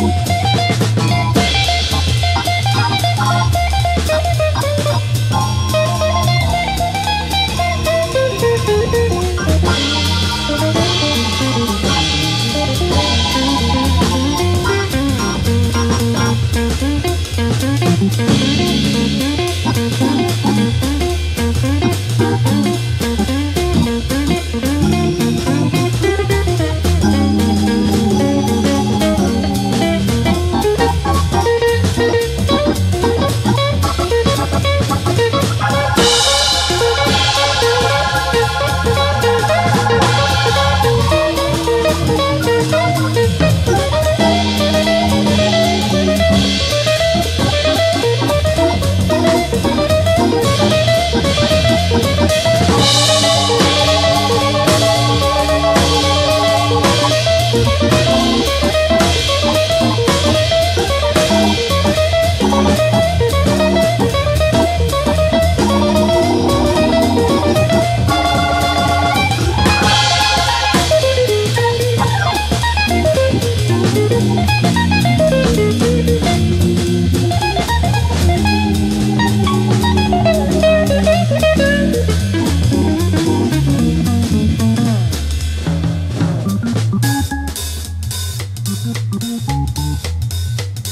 Música